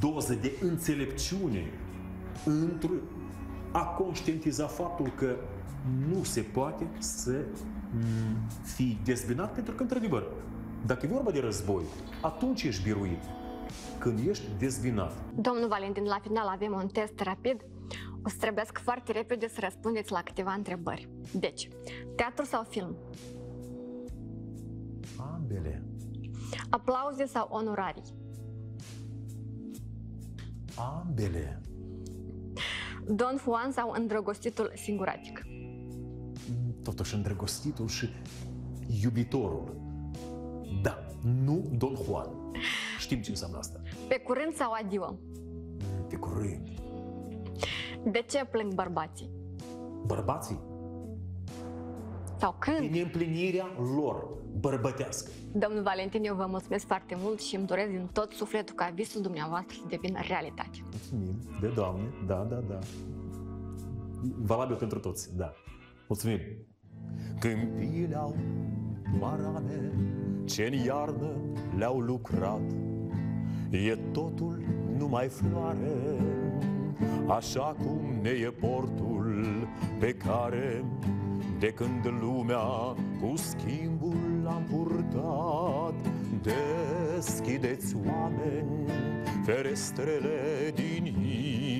doză de înțelepciune într a conștientiza faptul că nu se poate să fi dezbinat, pentru că, într-adevăr, dacă e vorba de război, atunci ești biruit. Când ești dezbinat.
Domnul Valentin, la final avem un test rapid. O să trebuiască foarte repede să răspundeți la câteva întrebări. Deci, teatru sau film?
Ambele.
Aplauze sau onorarii?
Ambele.
Don Juan sau îndrăgostitul singuratic?
Totuși îndrăgostitul și iubitorul. Da, nu Don Juan. Știm ce înseamnă asta.
Pe curând sau adio?
Pe curând.
De ce plâng bărbații?
Bărbații?
Sau când?
Din împlinirea lor bărbătească.
Domnul Valentin, eu vă mulțumesc foarte mult și îmi doresc din tot sufletul ca visul dumneavoastră să devină realitate.
Mulțumim. De Doamne, da, da, da. Valabil pentru toți, da. Mulțumim. Câmpiile au marame ce în iarnă le-au lucrat E totul numai floare. Așa cum ne e portul pe care De când lumea cu schimbul l-am purtat Deschideți oameni ferestrele din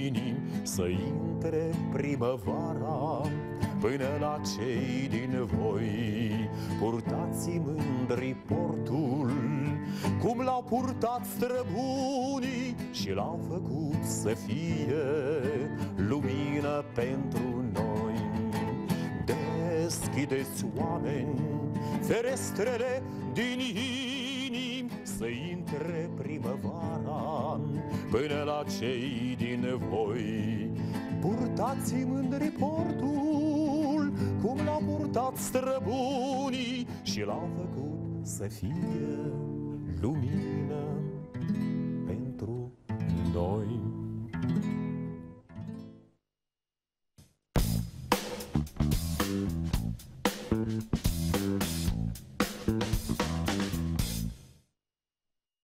inimi Să intre primăvara până la cei din voi. Purtați mândri portul Cum l-au purtat străbunii Și l-au făcut să fie lumină pentru noi. Deschideți oameni ferestrele din inimi Să intre primăvara până la cei din voi. Purtați mândri portul cum l-au purtat străbunii Și l-au făcut să fie lumină pentru noi.